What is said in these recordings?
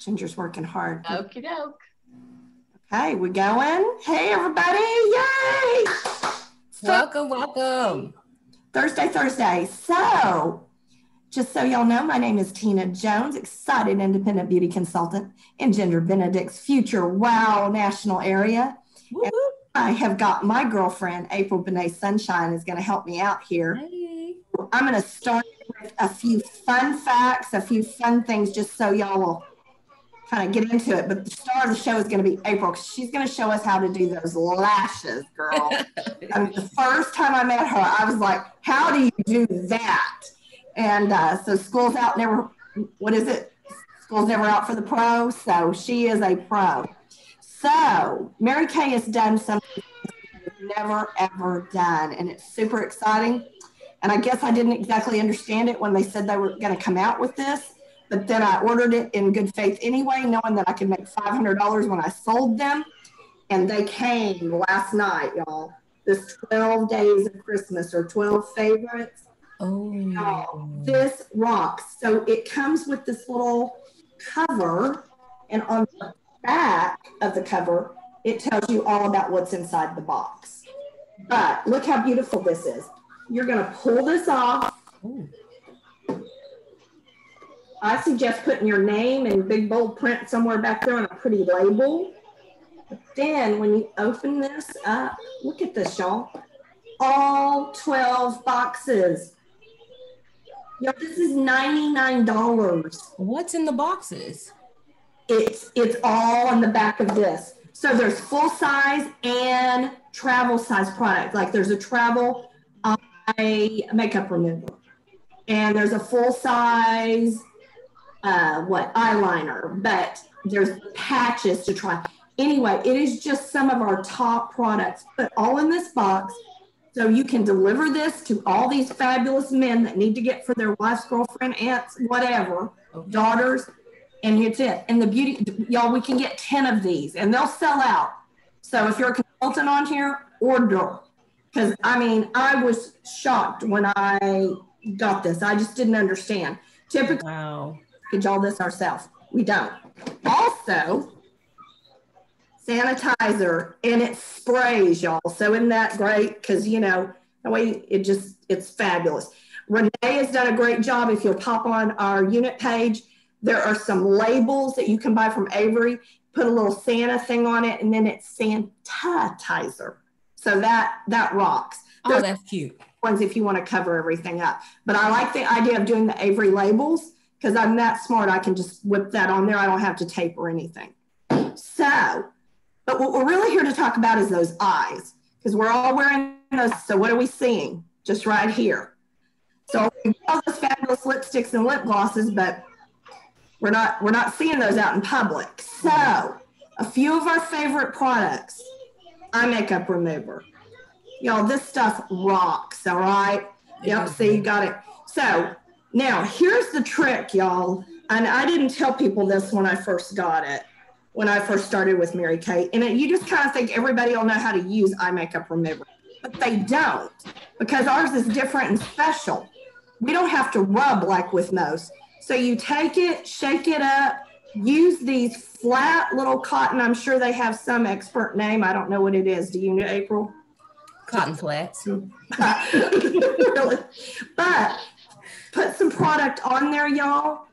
Ginger's working hard. Okie doke. Okay, we're going? Hey, everybody! Yay! welcome, welcome. Thursday, Thursday. So, just so y'all know, my name is Tina Jones, excited independent beauty consultant in Ginger Benedict's future WOW national area. I have got my girlfriend, April Benet Sunshine, is going to help me out here. Hey. I'm going to start with a few fun facts, a few fun things, just so y'all will kind of get into it. But the star of the show is going to be April she's going to show us how to do those lashes, girl. I mean, the first time I met her, I was like, how do you do that? And uh, so school's out never, what is it? School's never out for the pro. So she is a pro. So Mary Kay has done something never ever done, and it's super exciting. And I guess I didn't exactly understand it when they said they were going to come out with this, but then I ordered it in good faith anyway, knowing that I could make $500 when I sold them. And they came last night, y'all. This 12 days of Christmas or 12 favorites. Oh. Y'all, this rocks. So it comes with this little cover, and on the back of the cover, it tells you all about what's inside the box. But look how beautiful this is. You're going to pull this off. Ooh. I suggest putting your name in big bold print somewhere back there on a pretty label. But then when you open this up, look at this, y'all. All 12 boxes. Yo, this is $99. What's in the boxes? It's it's all on the back of this. So there's full size and travel size product. Like there's a travel eye makeup remover, and there's a full size uh, what eyeliner. But there's patches to try. Anyway, it is just some of our top products, but all in this box. So you can deliver this to all these fabulous men that need to get for their wives, girlfriend, aunts, whatever, Okay. daughters, and it's it. And the beauty, y'all, we can get 10 of these and they'll sell out. So if you're a consultant on here, order. Because I mean, I was shocked when I got this. I just didn't understand. Typically, Wow. All this ourselves. We don't. Also, sanitizer and it sprays, y'all. So isn't that great? Because you know, the way it just it's fabulous. Renee has done a great job. If you'll pop on our unit page, there are some labels that you can buy from Avery. Put a little Santa thing on it, and then it's sanitizer. So that that rocks. Oh, There's that's cute. ones if you want to cover everything up. But I like the idea of doing the Avery labels because I'm that smart. I can just whip that on there. I don't have to tape or anything. So, but what we're really here to talk about is those eyes because we're all wearing those. So what are we seeing? Just right here. So all those fabulous lipsticks and lip glosses, but we're not we're not seeing those out in public. So a few of our favorite products, eye makeup remover. Y'all, this stuff rocks, all right? Yep, see, you got it. So now here's the trick, y'all. And I didn't tell people this when I first got it, when I first started with Mary Kay. And it, you just kind of think everybody will know how to use eye makeup remover, but they don't because ours is different and special. We don't have to rub like with most. So you take it, shake it up, use these flat little cotton. I'm sure they have some expert name. I don't know what it is. Do you know, April? Cotton flats. really. But put some product on there, y'all.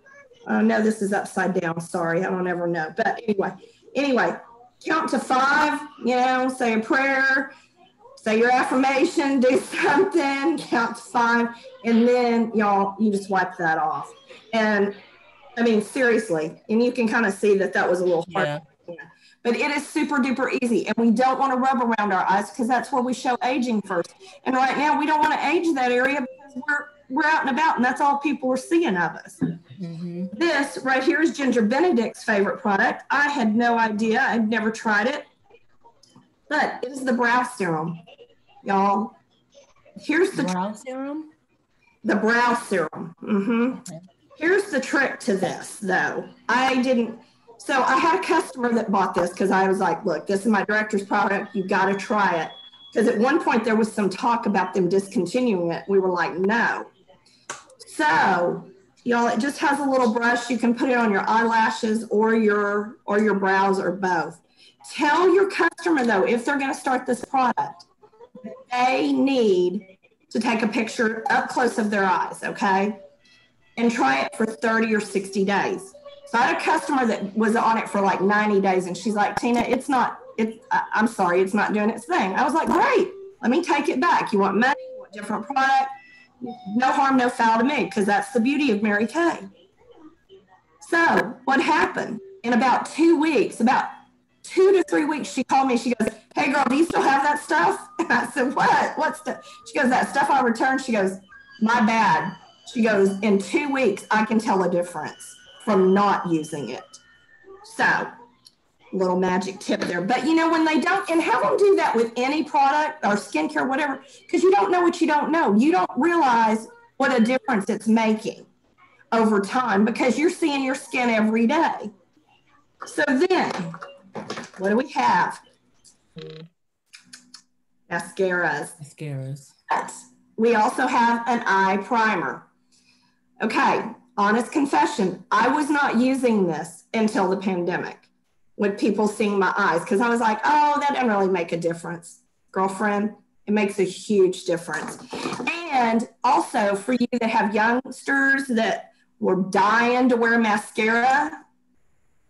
Oh no, this is upside down. Sorry, I don't ever know. But anyway, anyway, count to five, you know, say a prayer, say your affirmation, do something, count to five, and then y'all, you just wipe that off. And I mean, seriously, and you can kind of see that that was a little hard. Yeah. But it is super duper easy. And we don't want to rub around our eyes because that's where we show aging first. And right now we don't want to age that area because we're we're out and about and that's all people are seeing of us. hmm This right here is Ginger Benedict's favorite product. I had no idea. I'd never tried it. But it is the brow serum. Y'all. Here's the Brow serum. the brow serum. Mm-hmm. Here's the trick to this, though. I didn't. So I had a customer that bought this because I was like, "Look, this is my director's product. You got to try it." Because at one point there was some talk about them discontinuing it. We were like, "No." So Y'all, it just has a little brush. You can put it on your eyelashes or your or your brows or both. Tell your customer though, if they're going to start this product, they need to take a picture up close of their eyes, okay? And try it for 30 or 60 days. So I had a customer that was on it for like 90 days and she's like, Tina, it's not, it, I'm sorry, it's not doing its thing. I was like, great, let me take it back. You want money, you want different product? No harm, no foul to me, because that's the beauty of Mary Kay. So what happened? In about two weeks, about two to three weeks, she called me. She goes, Hey girl, do you still have that stuff? And I said, What? What's the she goes, That stuff I returned. She goes, My bad. She goes, In two weeks, I can tell a difference from not using it. So little magic tip there. But you know, when they don't, and have them do that with any product or skincare, whatever, because you don't know what you don't know. You don't realize what a difference it's making over time because you're seeing your skin every day. So then, what do we have? Mascaras. Mascaras. We also have an eye primer. Okay, honest confession, I was not using this until the pandemic with people seeing my eyes because I was like, oh, that doesn't really make a difference, girlfriend. It makes a huge difference. And also for you that have youngsters that were dying to wear mascara,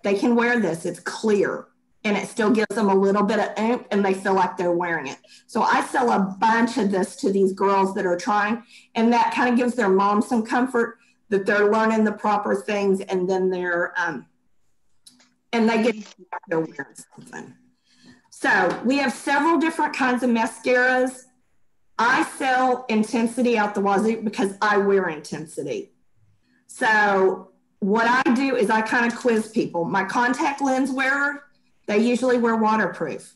they can wear this. It's clear and it still gives them a little bit of oomph and they feel like they're wearing it. So I sell a bunch of this to these girls that are trying, and that kind of gives their mom some comfort that they're learning the proper things and then they're um, and they get they're wearing something. So we have several different kinds of mascaras. I sell intensity out the wazoo because I wear intensity. So what I do is I kind of quiz people. My contact lens wearer, they usually wear waterproof.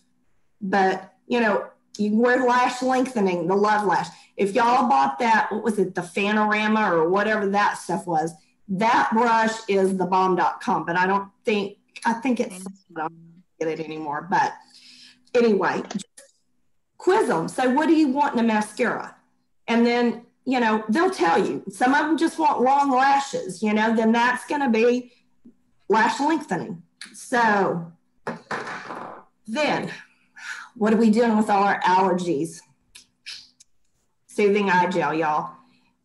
But you know, you wear lash lengthening, the love lash. If y'all bought that, what was it, the Fanorama or whatever that stuff was, that brush is the bomb.com. But I don't think I think it's I don't get it anymore. But anyway, quiz them. Say, what do you want in a mascara? And then, you know, they'll tell you. Some of them just want long lashes, you know, then that's going to be lash lengthening. So then, what are we doing with all our allergies? Soothing eye gel, y'all.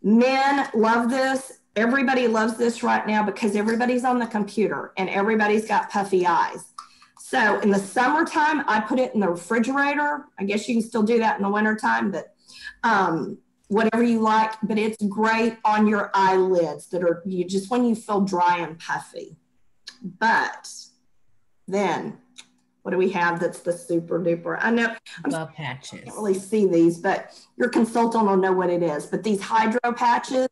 Men love this Everybody loves this right now because everybody's on the computer and everybody's got puffy eyes. So in the summertime, I put it in the refrigerator. I guess you can still do that in the wintertime, but um, whatever you like. But it's great on your eyelids that are you just when you feel dry and puffy. But then what do we have that's the super duper? I know I'm patches. I can't really see these, but your consultant will know what it is. But these hydro patches,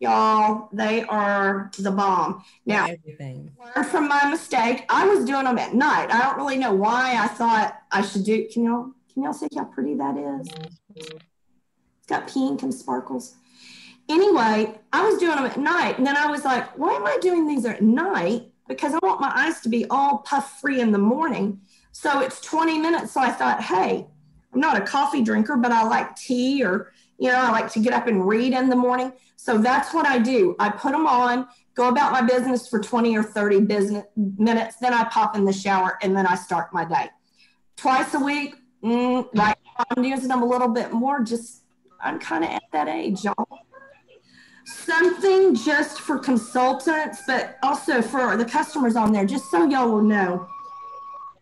y'all, they are the bomb. Now, Everything. learn from my mistake. I was doing them at night. I don't really know why I thought I should do. Can y'all can y'all see how pretty that is? It's got pink and sparkles. Anyway, I was doing them at night, and then I was like, why am I doing these at night? Because I want my eyes to be all puff free in the morning. So it's 20 minutes. So I thought, hey, I'm not a coffee drinker, but I like tea or you know, I like to get up and read in the morning. So that's what I do. I put them on, go about my business for 20 or 30 business minutes. Then I pop in the shower and then I start my day. Twice a week, mm? I'm using them a little bit more. Just, I'm kind of at that age, y'all. Something just for consultants, but also for the customers on there, just so y'all will know.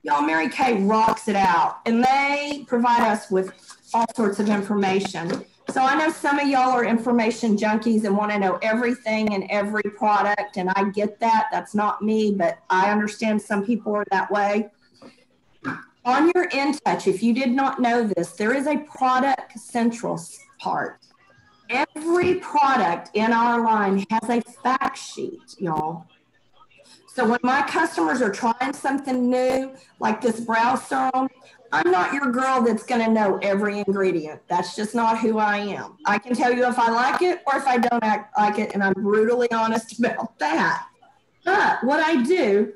Y'all, Mary Kay rocks it out, and they provide us with all sorts of information. So I know some of y'all are information junkies and want to know everything and every product, and I get that. That's not me, but I understand some people are that way. On your InTouch, if you did not know this, there is a product central part. Every product in our line has a fact sheet, y'all. So when my customers are trying something new, like this brow serum, I'm not your girl that's going to know every ingredient. That's just not who I am. I can tell you if I like it or if I don't act like it, and I'm brutally honest about that. But what I do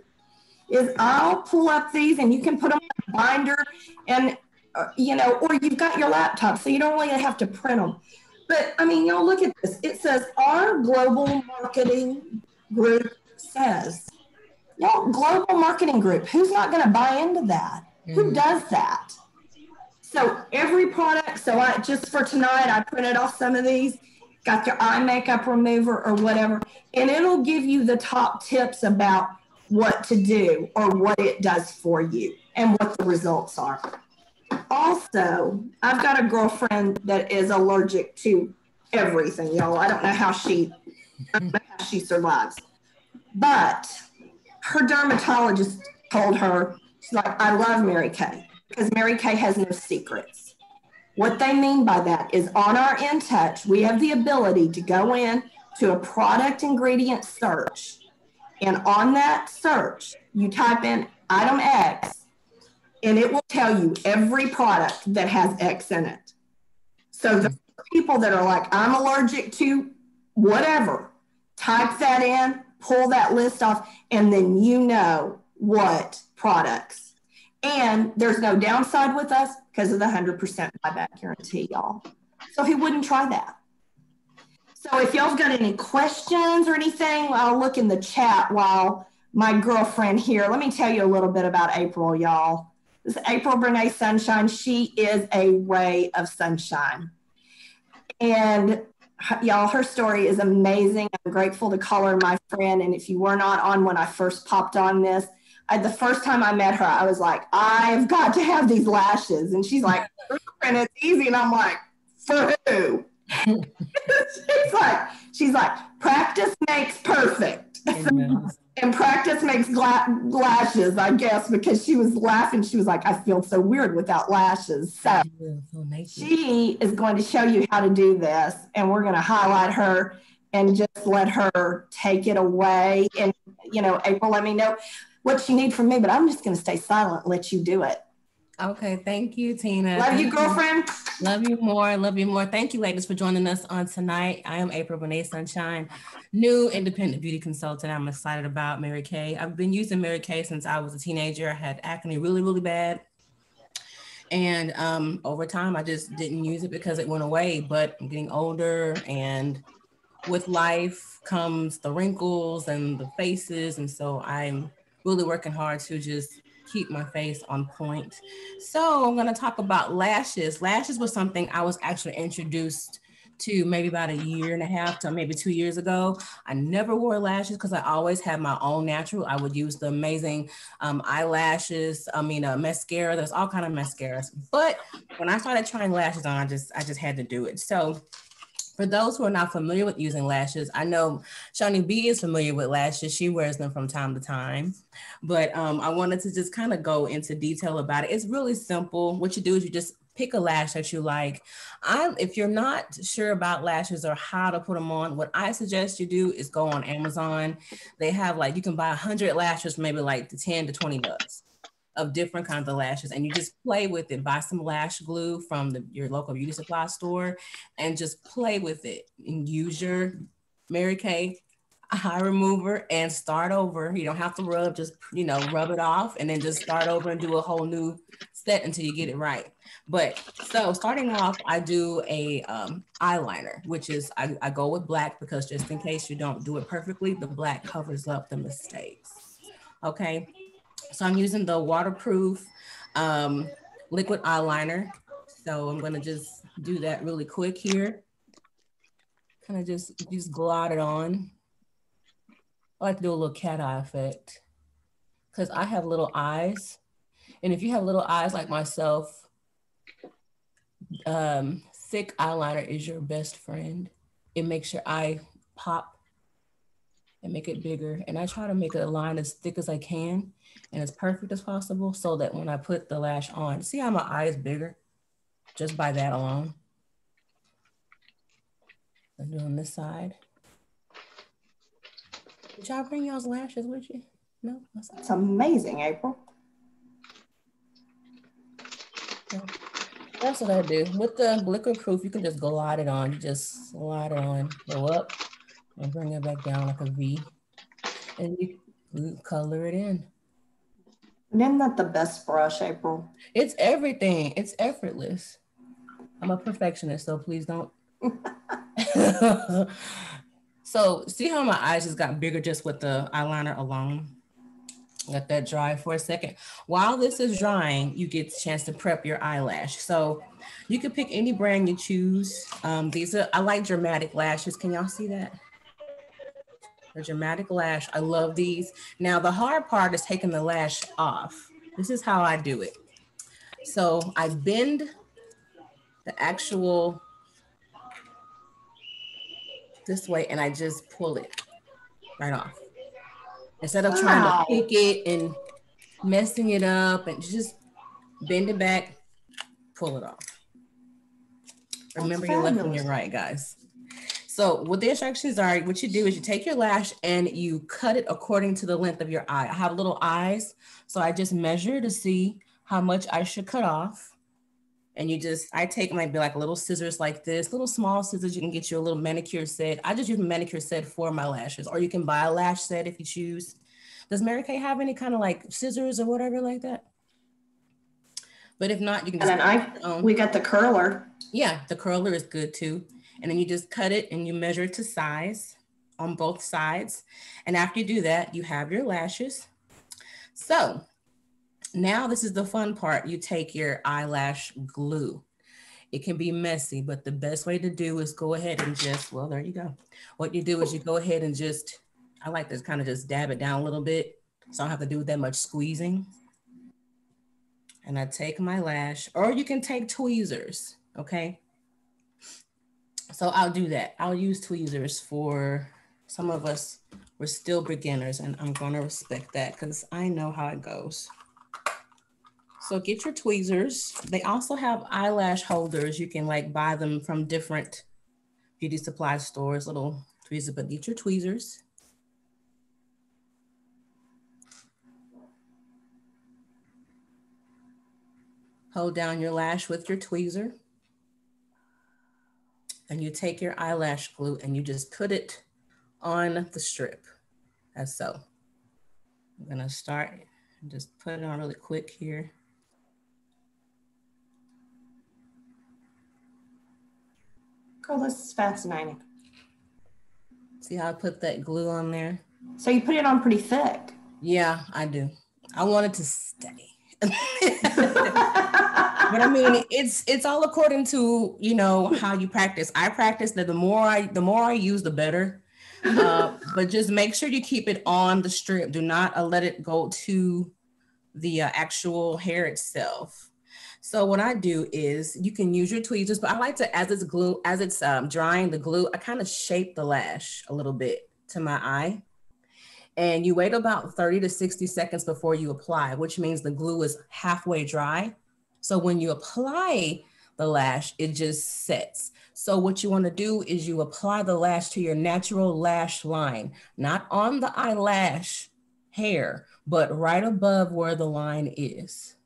is I'll pull up these and you can put them in a binder and, uh, you know, or you've got your laptop, so you don't really have to print them. But I mean, y'all look at this. It says our global marketing group says, y'all, global marketing group, who's not going to buy into that? Mm. Who does that? So every product, so I just for tonight, I printed off some of these, got your eye makeup remover or whatever, and it'll give you the top tips about what to do or what it does for you and what the results are. Also, I've got a girlfriend that is allergic to everything, y'all. I don't know how she know how she survives. But her dermatologist told her, she's like, I love Mary Kay because Mary Kay has no secrets. What they mean by that is on our In Touch, we have the ability to go in to a product ingredient search. And on that search, you type in item X and it will tell you every product that has X in it. So the people that are like, I'm allergic to whatever, type that in, pull that list off, and then you know what products. And there's no downside with us because of the 100% buyback guarantee, y'all. So he wouldn't try that. So if y'all've got any questions or anything, I'll look in the chat while my girlfriend here. Let me tell you a little bit about April, y'all. This is April Brene Sunshine. She is a ray of sunshine. And y'all, her story is amazing. I'm grateful to call her my friend. And if you were not on when I first popped on this, I, the first time I met her, I was like, I've got to have these lashes. And she's like, and it's easy. And I'm like, for who? she's like, she's like, practice makes perfect. And practice makes gla- lashes, I guess, because she was laughing. She was like, I feel so weird without lashes. So she is going to show you how to do this, and we're going to highlight her and just let her take it away. And, you know, April, let me know what you need from me, but I'm just going to stay silent, let you do it. Okay, thank you, Tina. Love thank you, girlfriend. You. Love you more. Love you more. Thank you, ladies, for joining us on tonight. I am April Renee Sunshine, new independent beauty consultant. I'm excited about Mary Kay. I've been using Mary Kay since I was a teenager. I had acne really, really bad. And um, over time, I just didn't use it because it went away. But I'm getting older, and with life comes the wrinkles and the faces. And so I'm really working hard to just keep my face on point. So I'm going to talk about lashes. Lashes was something I was actually introduced to maybe about a year and a half to maybe two years ago. I never wore lashes because I always had my own natural. I would use the amazing um, eyelashes. I mean, uh, mascara. There's all kind of mascaras. But when I started trying lashes on, I just I just had to do it. So for those who are not familiar with using lashes, I know Shawnee B is familiar with lashes. She wears them from time to time. But um, I wanted to just kind of go into detail about it. It's really simple. What you do is you just pick a lash that you like. I, if you're not sure about lashes or how to put them on, what I suggest you do is go on Amazon. They have like, you can buy 100 lashes maybe like the 10 to 20 bucks of different kinds of lashes and you just play with it. Buy some lash glue from the, your local beauty supply store and just play with it and use your Mary Kay eye remover and start over. You don't have to rub, just, you know, rub it off and then just start over and do a whole new set until you get it right. But so starting off, I do a um, eyeliner, which is I, I go with black because just in case you don't do it perfectly, the black covers up the mistakes. Okay. So I'm using the waterproof um, liquid eyeliner. So I'm gonna just do that really quick here. Kind of just, just glot it on. I like to do a little cat eye effect because I have little eyes. And if you have little eyes like myself, um, thick eyeliner is your best friend. It makes your eye pop and make it bigger. And I try to make a line as thick as I can and as perfect as possible so that when I put the lash on, see how my eye is bigger just by that alone. I'm doing this side. Did y'all bring y'all's lashes with you? No? That's amazing, April. That's what I do. With the liquid proof, you can just glide it on. You just slide it on, go up, and bring it back down like a V. And you color it in. And isn't that the best brush, April? It's everything. It's effortless. I'm a perfectionist, so please don't so see how my eyes just got bigger just with the eyeliner alone? Let that dry for a second. While this is drying, you get a chance to prep your eyelash. So you can pick any brand you choose. Um, these are, I like dramatic lashes. Can y'all see that? The dramatic lash, I love these. Now the hard part is taking the lash off. This is how I do it. So I bend the actual this way and I just pull it right off. Instead of trying to pick it and messing it up and just bend it back, pull it off. Remember your left and your right, guys. So what the instructions are, what you do is you take your lash and you cut it according to the length of your eye. I have little eyes, so I just measure to see how much I should cut off. And you just, I take maybe like little scissors like this, little small scissors. You can get you a little manicure set. I just use a manicure set for my lashes, or you can buy a lash set if you choose. Does Mary Kay have any kind of like scissors or whatever like that? But if not, you can just. And I, we got the curler. Yeah, the curler is good too. And then you just cut it and you measure it to size on both sides. And after you do that, you have your lashes. So now this is the fun part. You take your eyelash glue. It can be messy, but the best way to do is go ahead and just, well, there you go. What you do is you go ahead and just, I like to kind of just dab it down a little bit so I don't have to do that much squeezing. And I take my lash, or you can take tweezers, okay? So I'll do that. I'll use tweezers for some of us. We're still beginners, and I'm going to respect that because I know how it goes. So get your tweezers. They also have eyelash holders. You can like buy them from different beauty supply stores, little tweezers, but get your tweezers. Hold down your lash with your tweezer. And you take your eyelash glue and you just put it on the strip, as so. I'm gonna start, just put it on really quick here. Girl, this is fascinating. See how I put that glue on there? So you put it on pretty thick. Yeah, I do. I want it to stay. but I mean, it's it's all according to you know how you practice. I practice that the more I the more I use, the better. Uh, but just make sure you keep it on the strip. Do not uh, let it go to the uh, actual hair itself. So what I do is you can use your tweezers, but I like to, as it's glue, as it's um, drying the glue, I kind of shape the lash a little bit to my eye. And you wait about 30 to 60 seconds before you apply, which means the glue is halfway dry. So when you apply the lash, it just sets. So what you want to do is you apply the lash to your natural lash line, not on the eyelash hair, but right above where the line is.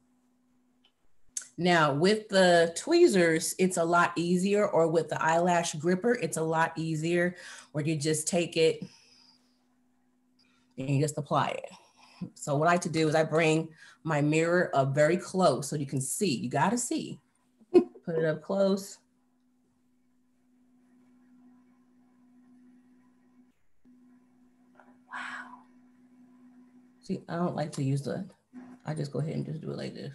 Now with the tweezers, it's a lot easier, or with the eyelash gripper, it's a lot easier where you just take it and you just apply it. So what I like to do is I bring my mirror up very close so you can see, you gotta see. Put it up close. Wow. See, I don't like to use the, I just go ahead and just do it like this.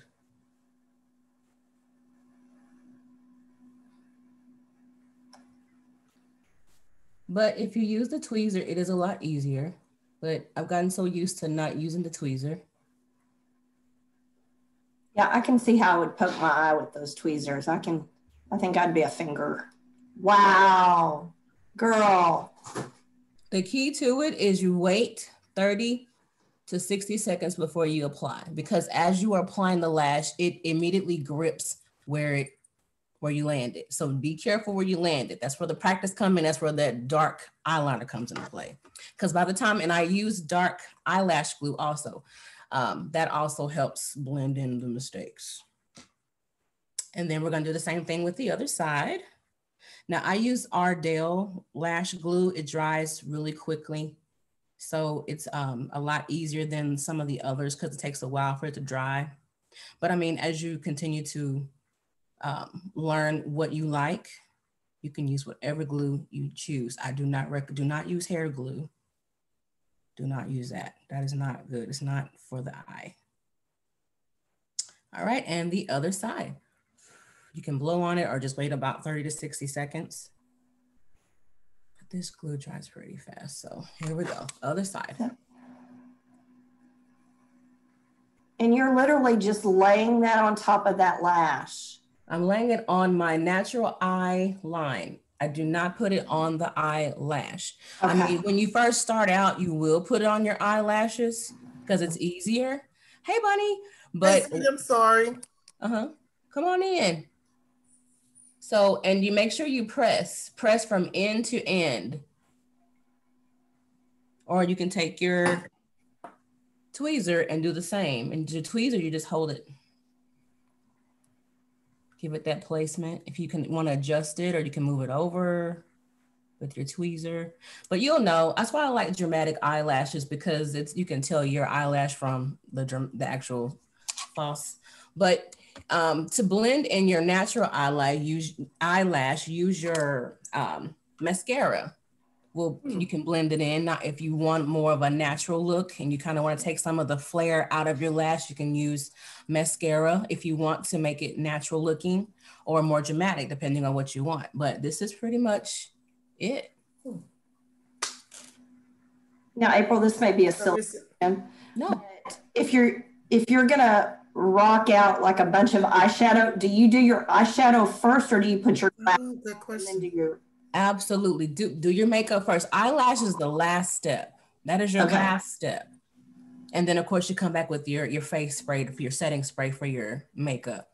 But if you use the tweezer, it is a lot easier. But I've gotten so used to not using the tweezer. Yeah, I can see how I would poke my eye with those tweezers. I can, I think I'd be a finger. Wow, girl. The key to it is you wait 30 to 60 seconds before you apply because as you are applying the lash, it immediately grips where it where you landed. So be careful where you landed. That's where the practice come in. That's where that dark eyeliner comes into play. Because by the time, and I use dark eyelash glue also, um, that also helps blend in the mistakes. And then we're gonna do the same thing with the other side. Now I use Ardell lash glue. It dries really quickly. So it's um, a lot easier than some of the others because it takes a while for it to dry. But I mean, as you continue to um, learn what you like. You can use whatever glue you choose. I do not rec- do not use hair glue. Do not use that. That is not good. It's not for the eye. All right, and the other side. You can blow on it or just wait about 30 to 60 seconds. But this glue dries pretty fast. So here we go, other side. And you're literally just laying that on top of that lash. I'm laying it on my natural eye line. I do not put it on the eyelash. Okay. I mean, when you first start out, you will put it on your eyelashes because it's easier. Hey, bunny. But I'm sorry. Uh huh. Come on in. So, and you make sure you press, press from end to end. Or you can take your tweezer and do the same. And the tweezer, you just hold it. Give it that placement. If you can want to adjust it or you can move it over with your tweezer. But you'll know, that's why I like dramatic eyelashes because it's you can tell your eyelash from the, the actual false. But um, to blend in your natural eyelash, use eyelash, use your um, mascara. Well, hmm. you can blend it in. Not if you want more of a natural look and you kind of want to take some of the flare out of your lash, you can use mascara if you want to make it natural looking or more dramatic, depending on what you want. But this is pretty much it. Now, April, this may be a silly question. No. If you're if you're gonna rock out like a bunch of eyeshadow, do you do your eyeshadow first or do you put your oh, question. into your Absolutely. Do do your makeup first. Eyelash is the last step. That is your okay. last step. And then of course you come back with your your face spray for your setting spray for your makeup.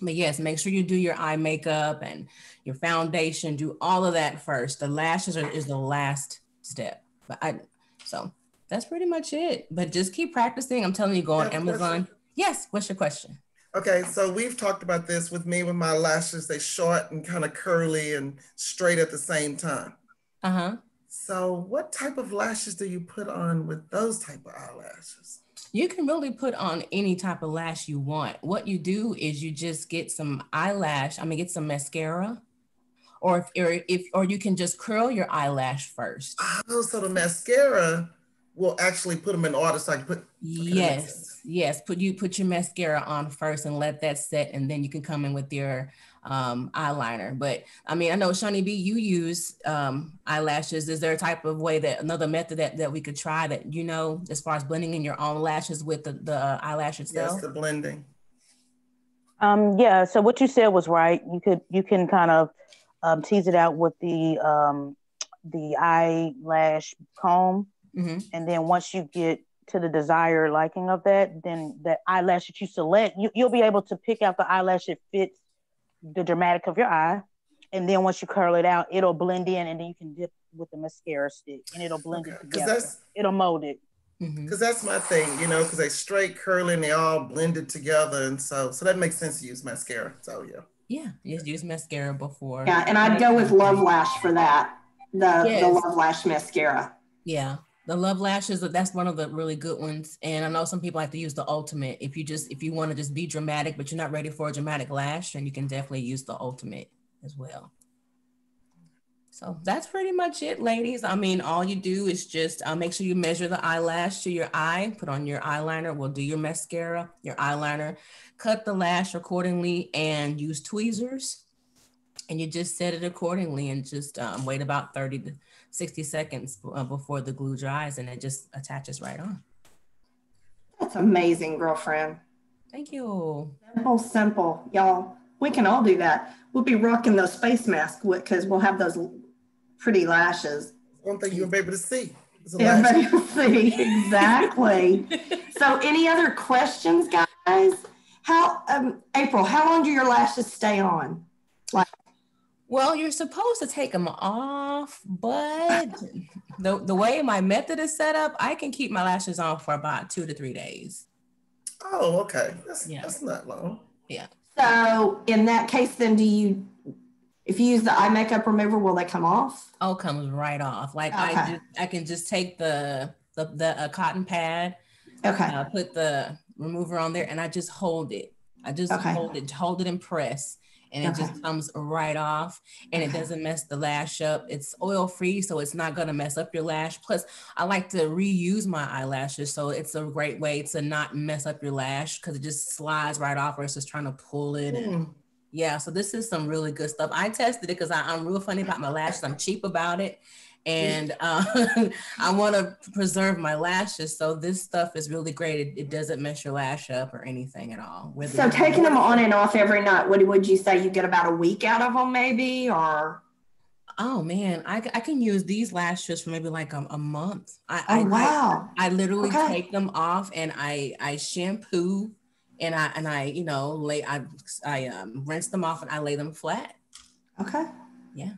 But yes, make sure you do your eye makeup and your foundation. Do all of that first. The lashes are, is the last step. But I so that's pretty much it. But just keep practicing. I'm telling you, go on Amazon. Yes. What's your question? Okay, so we've talked about this with me with my lashes. They short and kind of curly and straight at the same time. Uh huh. So, what type of lashes do you put on with those type of eyelashes? You can really put on any type of lash you want. What you do is you just get some eyelash. I mean, get some mascara, or if or if or you can just curl your eyelash first. Oh, so the mascara will actually put them in order so I can put. Yes, yes. Put you put your mascara on first and let that set, and then you can come in with your um, eyeliner. But I mean, I know Shawnee B, you use um, eyelashes. Is there a type of way that another method that, that we could try that you know, as far as blending in your own lashes with the, the eyelash itself? Yes, the blending. Um, yeah. So what you said was right. You could you can kind of um, tease it out with the um, the eyelash comb Mm-hmm. And then once you get to the desired liking of that, then the eyelash that you select, you, you'll be able to pick out the eyelash that fits the dramatic of your eye. And then once you curl it out, it'll blend in, and then you can dip with the mascara stick, and it'll blend okay. it together. It'll mold it. Because mm-hmm. that's my thing, you know, because they straight curling, they all blended together, and so so that makes sense to use mascara. So yeah. Yeah, just use mascara before. Yeah, and I'd go with Love Lash for that. The yes. the Love Lash mascara. Yeah, the love lashes that's one of the really good ones and i know some people like to use the ultimate if you just if you want to just be dramatic but you're not ready for a dramatic lash then you can definitely use the ultimate as well. So that's pretty much it ladies. I mean all you do is just uh, make sure you measure the eyelash to your eye put on your eyeliner we'll do your mascara your eyeliner cut the lash accordingly and use tweezers and you just set it accordingly and just um, wait about 30 to 60 seconds uh, before the glue dries and it just attaches right on. That's amazing, girlfriend. Thank you. Simple, simple. Y'all, we can all do that. We'll be rocking those face masks because we'll have those pretty lashes. One thing you'll be able to see. Everybody will see, exactly. so any other questions, guys? How, um, April, how long do your lashes stay on? Like well, you're supposed to take them off, but the, the way my method is set up, I can keep my lashes on for about two to three days. Oh, okay. That's, yeah. that's not long. Yeah. So in that case, then do you, if you use the eye makeup remover, will they come off? Oh, comes right off. Like okay. I just, I can just take the, the, the cotton pad, okay. Uh, put the remover on there and I just hold it. I just okay. hold it, hold it and press and it okay. just comes right off and it doesn't mess the lash up. It's oil free, so it's not gonna mess up your lash. Plus, I like to reuse my eyelashes, so it's a great way to not mess up your lash because it just slides right off versus trying to pull it. Mm. And, yeah, so this is some really good stuff. I tested it because I'm real funny about my lashes. I'm cheap about it and uh, I want to preserve my lashes. So this stuff is really great. It, it doesn't mess your lash up or anything at all. So taking them on and off every night, what would you say you get about a week out of them maybe or? Oh man, I, I can use these lashes for maybe like a, a month. I, oh, I, wow. I, I literally okay. take them off and I, I shampoo and I, and I, you know, lay, I, I um, rinse them off and I lay them flat. Okay. Yeah.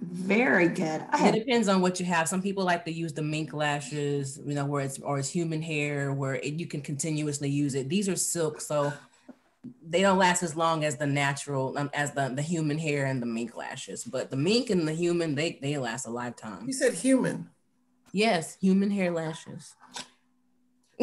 Very good. It depends on what you have. Some people like to use the mink lashes, you know, where it's or it's human hair, where it, you can continuously use it. These are silk, so they don't last as long as the natural, um, as the the human hair and the mink lashes. But the mink and the human, they they last a lifetime. You said human. Yes, human hair lashes.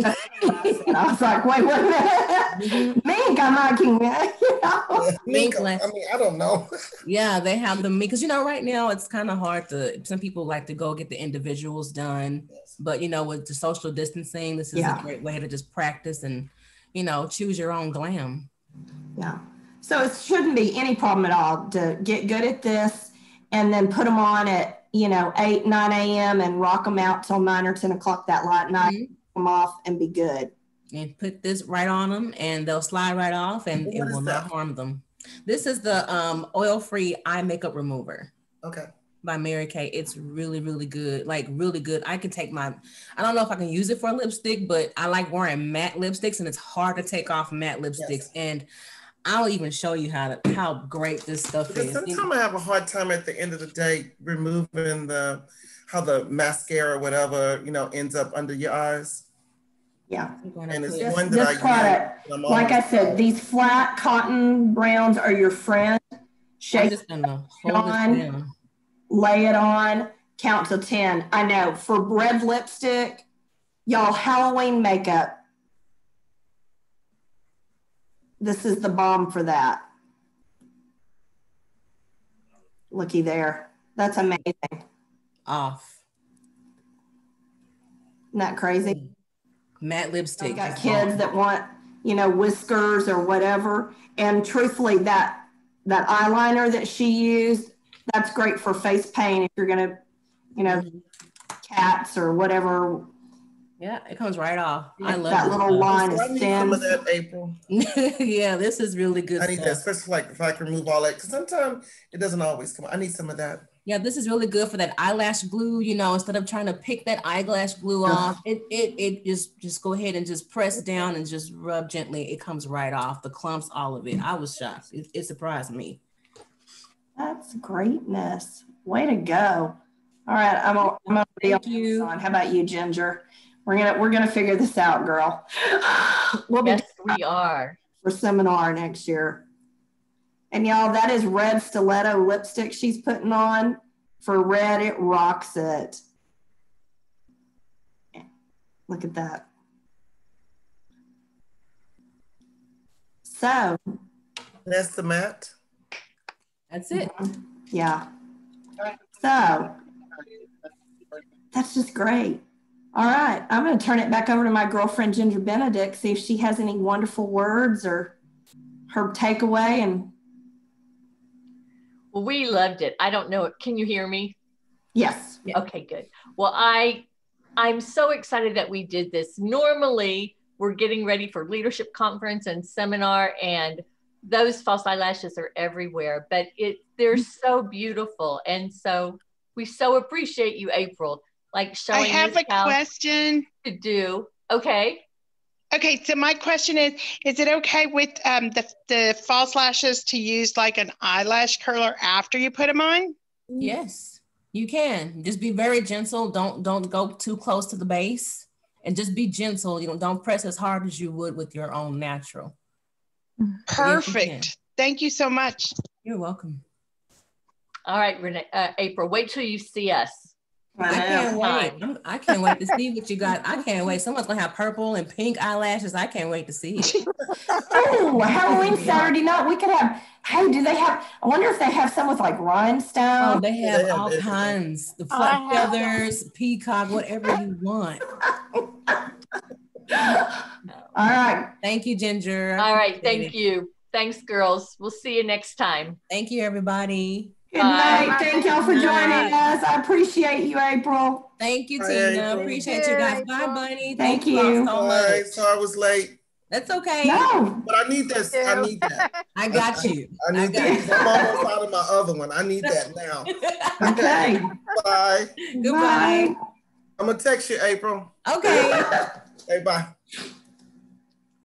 I was like, wait, wait a minute. Mink, I'm like, you know. Mink, I mean, I don't know. yeah, they have the mink because you know, right now it's kind of hard to. Some people like to go get the individuals done, yes. but you know, with the social distancing, this is yeah. a great way to just practice and you know choose your own glam. Yeah. So it shouldn't be any problem at all to get good at this and then put them on at you know 8 9 a.m and rock them out till 9 or 10 o'clock that night mm-hmm them off and be good. And put this right on them and they'll slide right off and what it will that? not harm them. This is the um, oil-free eye makeup remover. Okay. By Mary Kay. It's really, really good. Like really good. I can take my I don't know if I can use it for lipstick, but I like wearing matte lipsticks and it's hard to take off matte lipsticks. Yes. And I'll even show you how to how great this stuff because is. Sometimes I have a hard time at the end of the day removing the how the mascara, or whatever, you know, ends up under your eyes. Yeah. And it's this, one that I product, like I said, these flat cotton browns are your friend. Shake it on, lay it on, count to 10. I know for red lipstick, y'all Halloween makeup. This is the bomb for that. Looky there. That's amazing off. Isn't that crazy? Matte lipstick. I got kids that want, you know, whiskers or whatever. And truthfully, that that eyeliner that she used, that's great for face paint if you're gonna, you know, mm-hmm. cats or whatever. Yeah, it comes right off. I love that little stuff. line of stems. Some of that April. yeah, this is really good. I need stuff. that, especially like if I can remove all that, because sometimes it doesn't always come. I need some of that. Yeah, this is really good for that eyelash glue. You know, instead of trying to pick that eyelash glue off, it it it just just go ahead and just press down and just rub gently. It comes right off the clumps, all of it. I was shocked. It, it surprised me. That's greatness. Way to go! All right, I'm I'm gonna be on. How about you, Ginger? We're gonna we're gonna figure this out, girl. we'll be yes, we are for seminar next year. And y'all, that is red stiletto lipstick she's putting on. For red, it rocks it. Look at that. So. That's the mat. That's it. Mhm. Yeah. So that's just great. All right. I'm going to turn it back over to my girlfriend, Ginger Benedict, see if she has any wonderful words or her takeaway and well, we loved it. I don't know. Can you hear me? Yes. Okay, good. Well, I I'm so excited that we did this. Normally, we're getting ready for leadership conference and seminar and those false eyelashes are everywhere, but it they're mm-hmm. so beautiful. And so we so appreciate you, April, like showing I have a question to do. Okay. Okay, so my question is: Is it okay with um, the the false lashes to use like an eyelash curler after you put them on? Yes, you can. Just be very gentle. Don't don't go too close to the base, and just be gentle. You know, don't press as hard as you would with your own natural. Perfect. Yes, you Thank you so much. You're welcome. All right, Renee, uh, April. Wait till you see us. I, can't wait. I'm, I can not wait to see what you got. I can't wait. Someone's gonna have purple and pink eyelashes. I can't wait to see it. oh, Halloween Saturday night. We could have. Hey, do they have? I wonder if they have some with like rhinestone. Oh, they have they all kinds. The flat feathers, peacock, whatever you want. all right. Thank you, Ginger. All right. Thank it. you. Thanks, girls. We'll see you next time. Thank you, everybody. Good night. Bye. Thank y'all for joining us. I appreciate you, April. Thank you, Tina. Appreciate you guys. Bye, Bunny. Thank, Thank you. So much. Sorry I was late. That's okay. No. But I need this. I need that. I got you. I, I need I that. I'm almost out of my other one. I need that now. okay. Bye. Goodbye. I'm gonna text you, April. Okay. hey, bye.